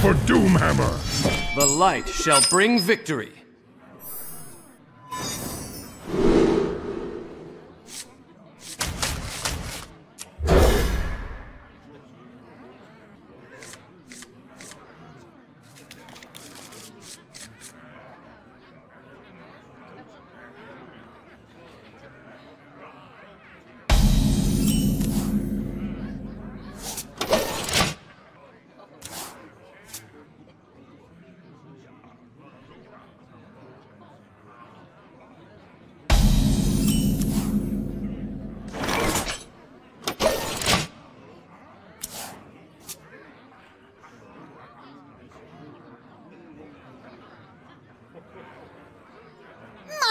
for Doomhammer! The light shall bring victory.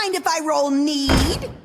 Mind if I roll need?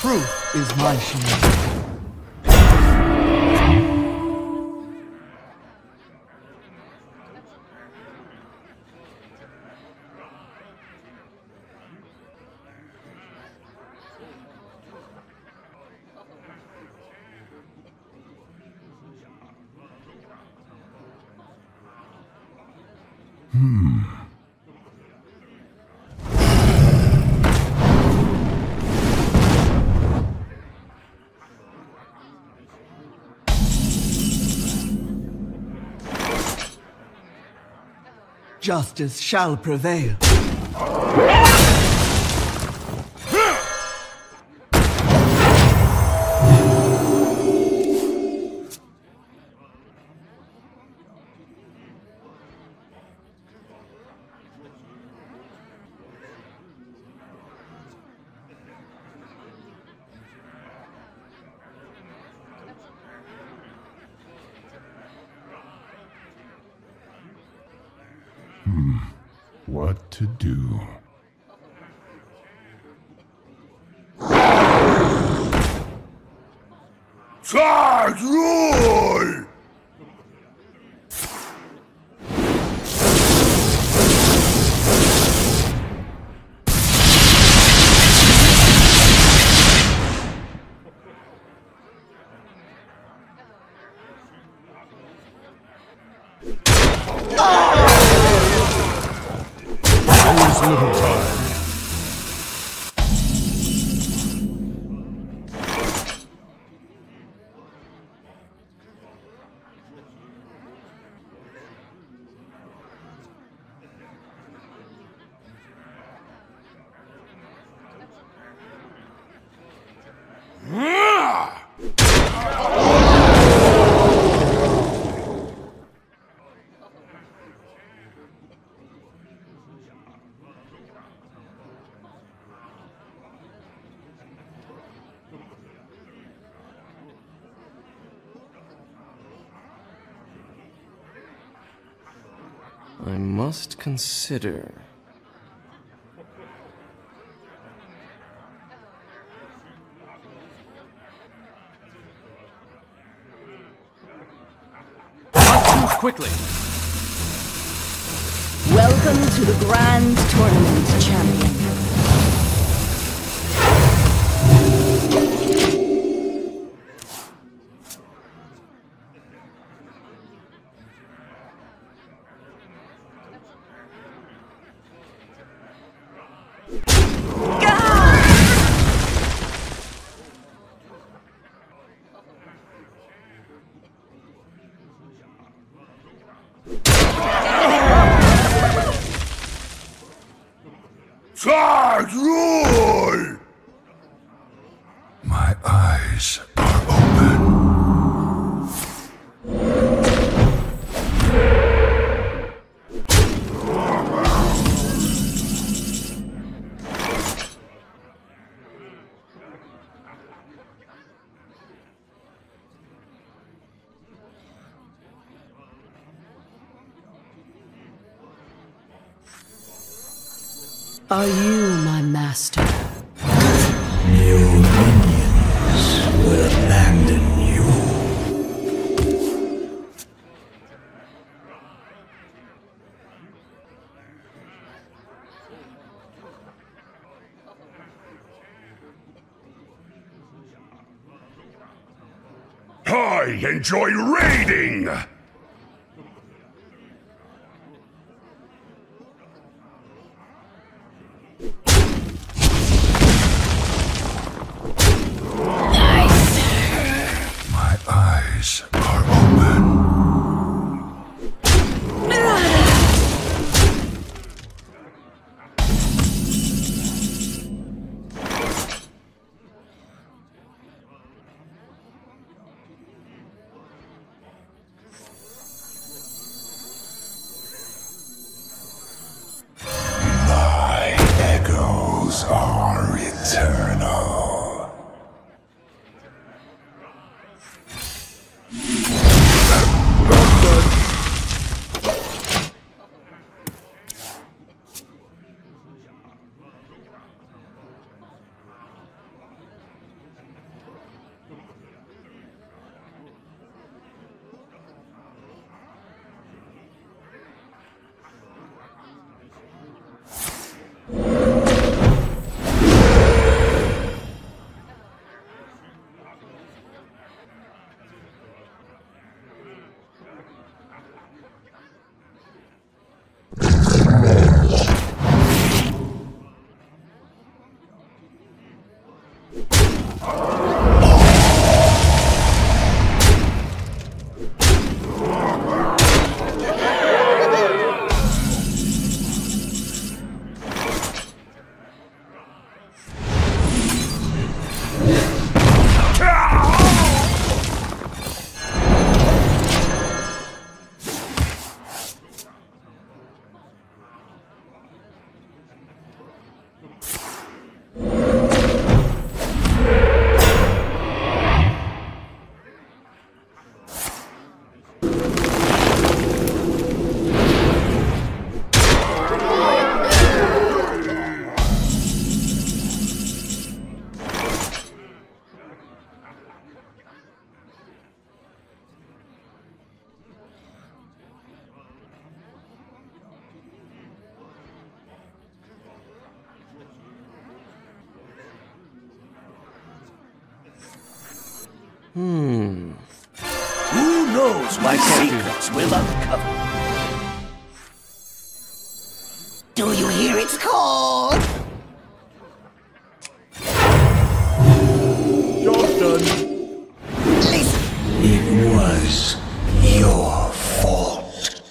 Truth is my shield. Hmm. Justice shall prevail. Hmm. What to do? I must consider. Move quickly. Welcome to the Grand Tournament, champion. Are you my master? Your minions will abandon you. I enjoy raiding! you Hmm. Who knows what secrets will uncover? Do you hear its call? Listen, It was your fault.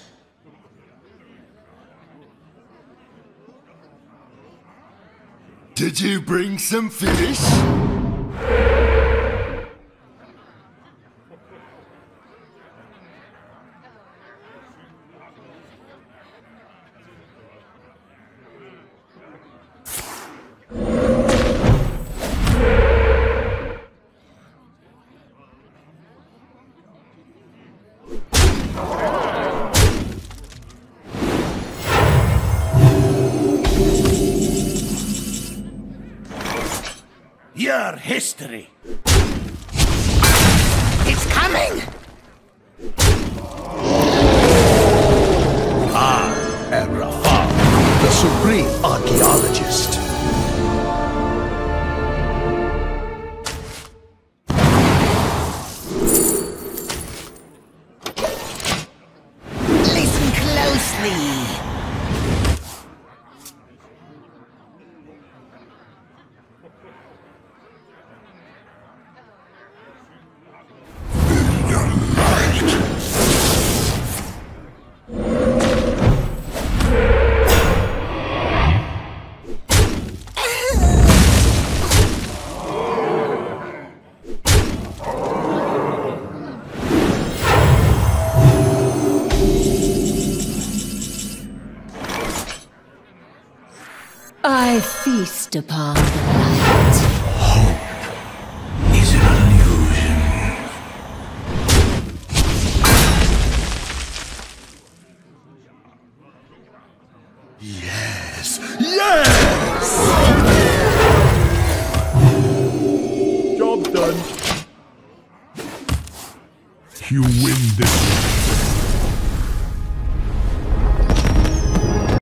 Did you bring some fish? Enter history. It's coming! Ah, and Rafal, the supreme archaeologist. Feast upon